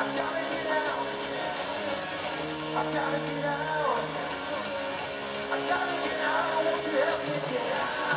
I gotta get out, won't you help me get out?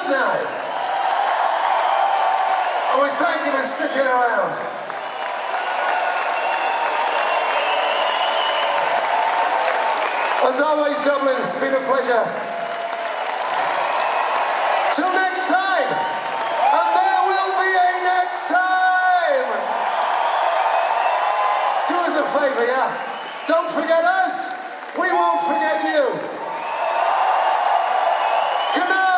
up now. And we thank you for sticking around. As always, Dublin, been a pleasure. Till next time, and there will be a next time. Do us a favour, yeah? Don't forget us. We won't forget you. Good night.